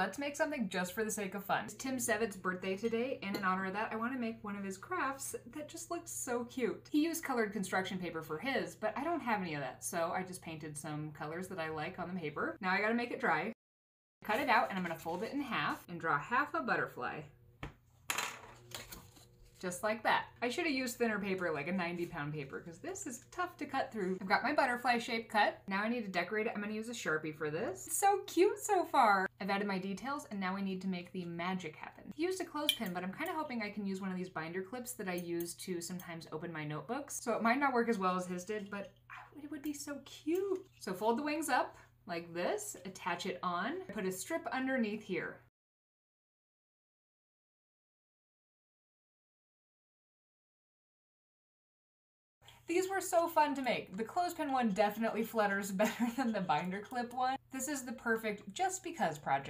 Let's make something just for the sake of fun. It's Tim Sevitt's birthday today, and in honor of that, I want to make one of his crafts that just looks so cute. He used colored construction paper for his, but I don't have any of that, so I just painted some colors that I like on the paper. Now I gotta make it dry. Cut it out, and I'm gonna fold it in half and draw half a butterfly just like that. I should have used thinner paper, like a 90 pound paper, because this is tough to cut through. I've got my butterfly shape cut. Now I need to decorate it. I'm gonna use a Sharpie for this. It's so cute so far. I've added my details, and now we need to make the magic happen. I used a clothespin, but I'm kind of hoping I can use one of these binder clips that I use to sometimes open my notebooks. So it might not work as well as his did, but it would be so cute. So fold the wings up like this, attach it on, put a strip underneath here. These were so fun to make. The clothespin one definitely flutters better than the binder clip one. This is the perfect just because project.